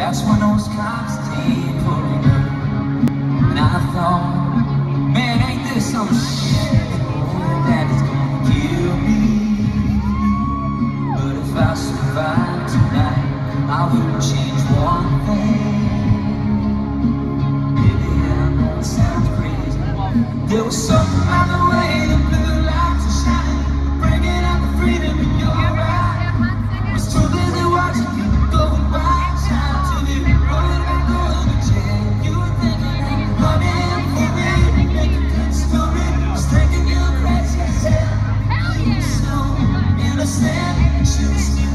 That's when those cops came pulling up And I thought, man, ain't this some shit That is gonna kill me? But if I survive tonight I wouldn't change one thing. Maybe I know it sounds crazy. There was so Patience.